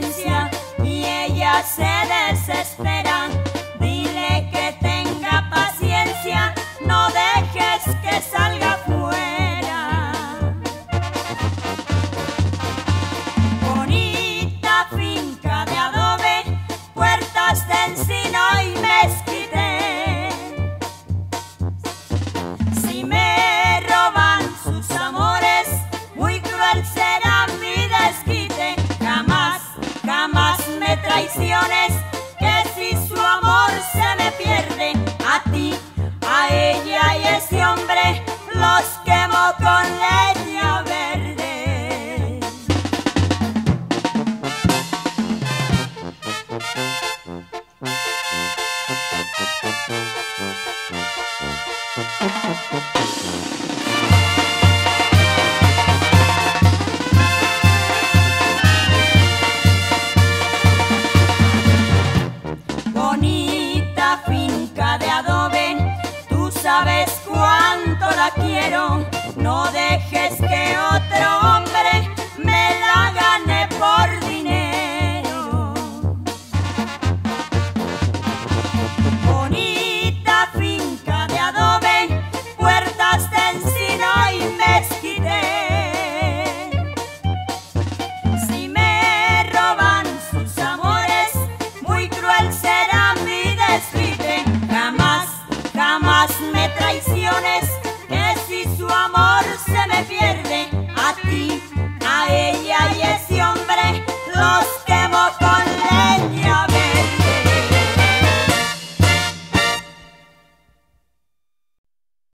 paciencia y ella se desespera. a ti, a ella y a ese hombre los quemó con leña verde. sabes cuánto la quiero, no dejes que lost